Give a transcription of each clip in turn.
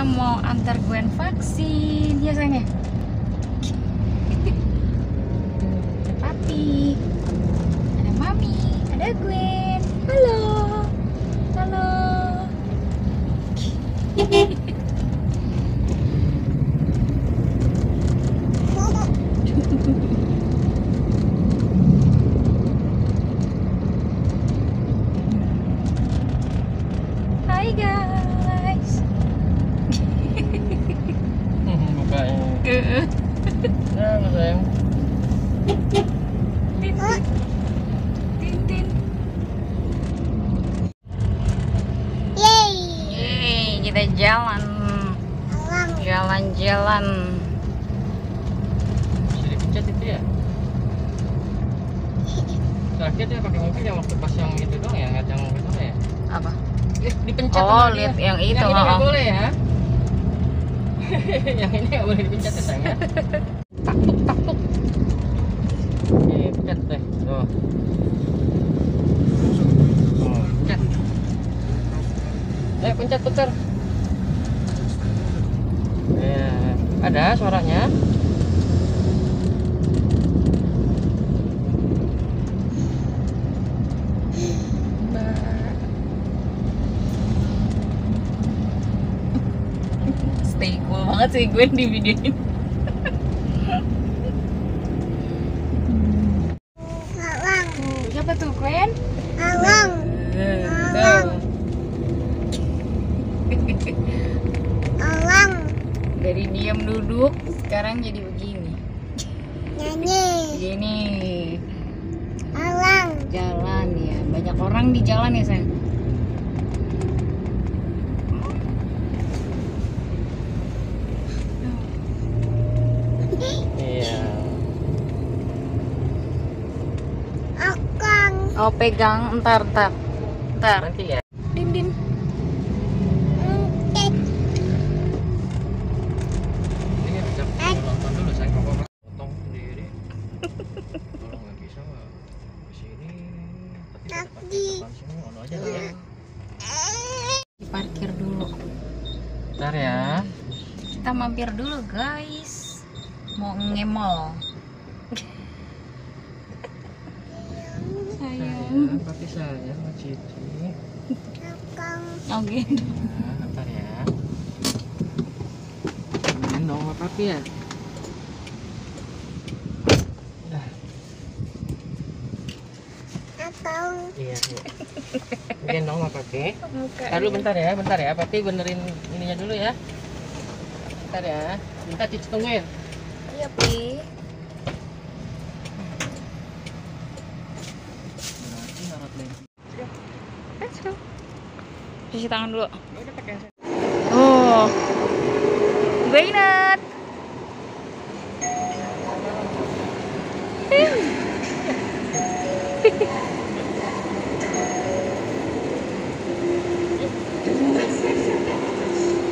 kita mau antar Gwen vaksin ya sayang ya? Ada papi ada mami ada Gwen. Halo. Halo kita jalan jalan-jalan Bisa dipencet itu ya? Terakhir dia pakai mobil yang waktu pas yang itu doang ya, nggak yang mobil doang ya? apa Eh, dipencet Oh, lihat yang itu, Yang ini nggak boleh ya? yang ini nggak boleh dipencet ya sayang ada suaranya. stay cool banget sih gue di video ini Alang. siapa tuh Gwen Alang. Tuh. Alang. Dari diam duduk sekarang jadi begini Nyanyi. begini Alang. jalan ya banyak orang di jalan ya sayang Iya. Akang. oh pegang ntar ntar ntar Nanti ya. din din Entet. Ini bisa nonton dulu saya kok potong sendiri. Kalau nggak bisa mah ke sini. Tapi pada Lagi. parkir depan sini ono aja lah ya. diparkir dulu Bentar ya. kita mampir dulu guys mau ngemol sayang Sayang, papi sayang sama Cici. Gitu Nah, bentar ya. Gendong sama papi ya. Dah. Akang. Iya, Gendong sama papi. Dulu bentar ya, bentar ya. Papi benerin ininya dulu ya. Bentar ya. Bentar Cici tungguin. iya pi let's go cuci tangan dulu udah pakai oh gue ingat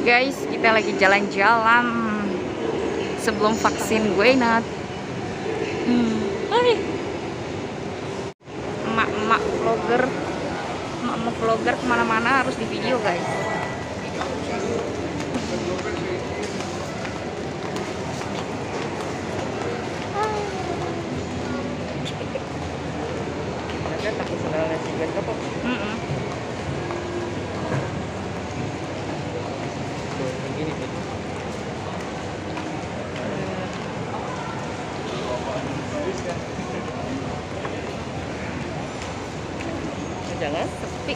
guys kita lagi jalan-jalan. Sebelum vaksin gue ingat hmm. emak-emak vlogger. Emak-emak vlogger ke mana-mana harus di video guys Ada takut sendal nasi gue kok. Mm-mm. Tuh, begini tuh. Jangan. sepi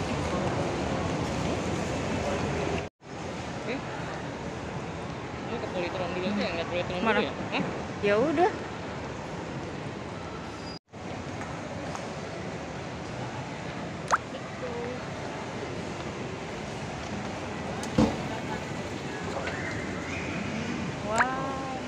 Ini ke dulu aja, Mana? dulu ya? Hah? ya udah wow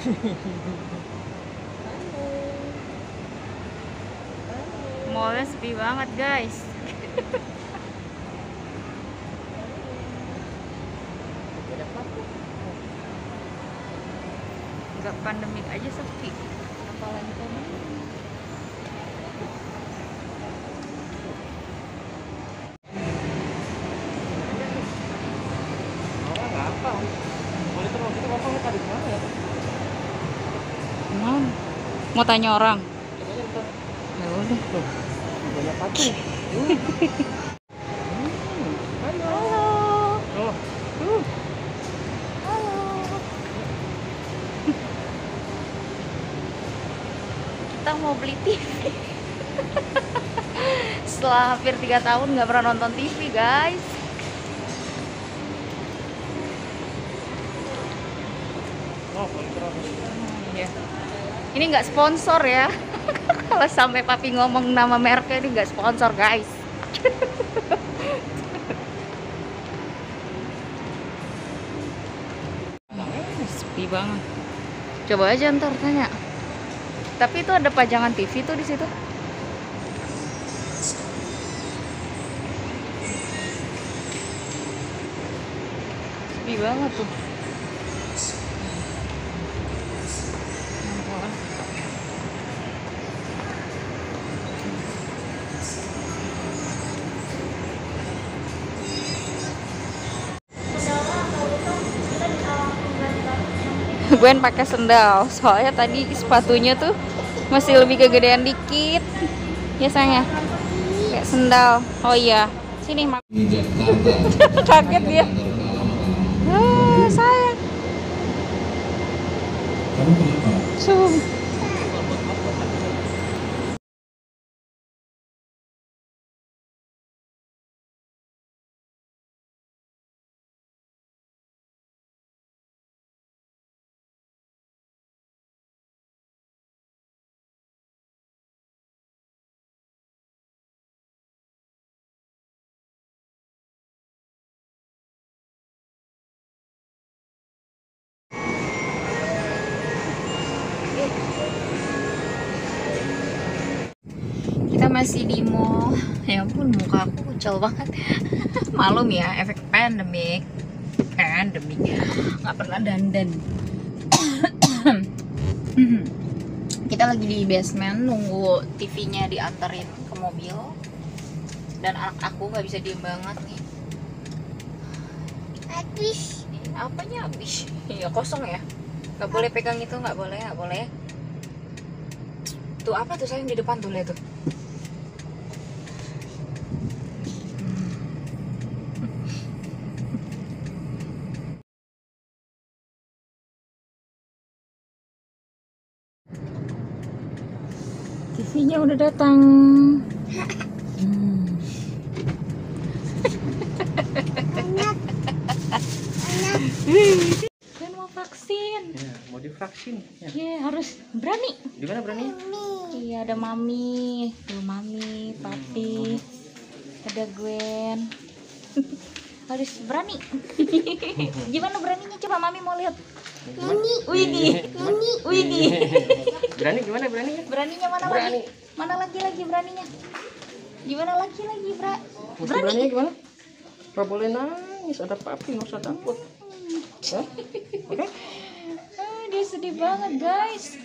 mallnya sepi banget guys. Gak pandemik aja sepi. Apalagi pandemik? Mau tanya orang? Patung. Halo. Oh, Halo. Kita mau beli TV. Setelah hampir tiga tahun nggak pernah nonton TV, guys. oh. Iya. Ini nggak sponsor ya. Kalau sampai papi ngomong nama mereknya ini nggak sponsor, guys. Sepi banget. Coba aja ntar tanya. Tapi itu ada pajangan TV tuh di situ. Sepi banget tuh. Gwen pakai sendal. Soalnya tadi sepatunya tuh masih lebih kegedean dikit ya sayang ya kayak sendal. Oh iya. Sini mak. Kaget dia. Ah, sayang masih di mall. Ya ampun muka aku kucel banget. Malum ya efek pandemik. Pandemik. Nggak pernah dandan. Kita lagi di basement nunggu TV-nya dianterin ke mobil. Dan anak aku nggak bisa diem banget nih. Habis. apanya habis? Ya kosong ya? Nggak boleh pegang itu nggak boleh nggak boleh. Tuh apa tuh sayang di depan tuh lihat tuh TV-nya udah datang. Hmm. Anak. Anak. Kan mau vaksin. Ya, mau divaksin. Ya. Iya, harus berani. Di mana berani? Iya, ada mami, tuh mami, papi, ada Gwen. harus berani. Gimana beraninya? Coba mami mau lihat. Nani. Widih. Nani. Widih. berani gimana berani? Beraninya mana Berani. lagi? Mana lagi lagi beraninya? Gimana lagi lagi, Bra? Berani. berani gimana? Gak boleh nangis, ada papi, nggak usah takut. Hah? Oke? Ah, dia sedih banget, guys.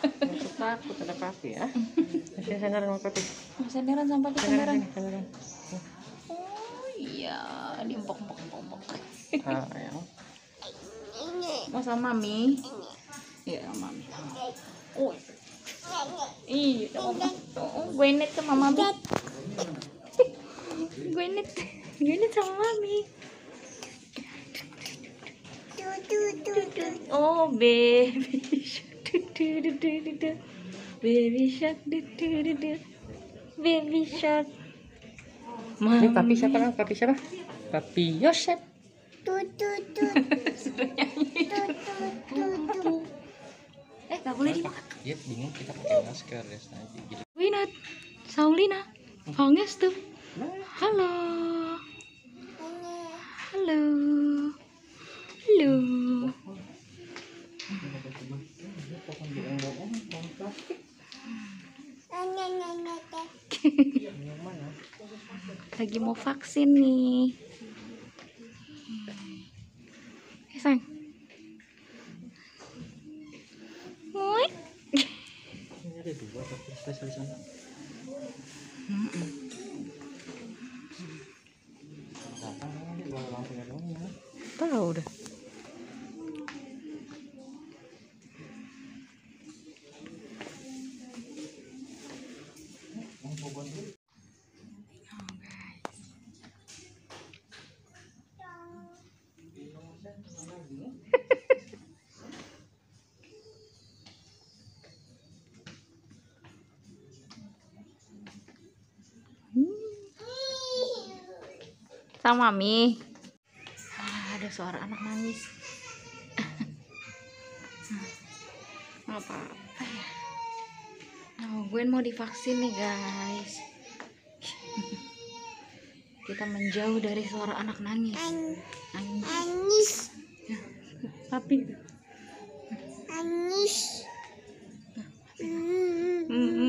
Nggak usah takut, ada papi ya. Kasih sandaran sama papi. Senderan sama papi sandaran. Oh iya, diempok-empok-empok. Ah, ya. Mau sama mami? Iya, sama mami. Oh, iya, sama mami. Oh, gue net sama mami. gue net, gue net sama mami. Oh, baby baby shark, baby shark. Ini papi Mami. siapa? Papi siapa? Papi Yosep. Sudah nyanyi. Eh, gak boleh dimakan. Dia bingung kita pakai masker ya tadi. Jadi Winat, Saulina, Pangestu. Halo. Halo. Halo. Teh. Lagi mau vaksin nih. person. Mm -mm. Proud. Oh, guys. Sama mami Ah, ada suara anak nangis. Nggak apa-apa ya. Nah Gwen mau divaksin nih guys. Kita menjauh dari suara anak nangis. An- nangis. Anis, tapi anis. Hmm, mm,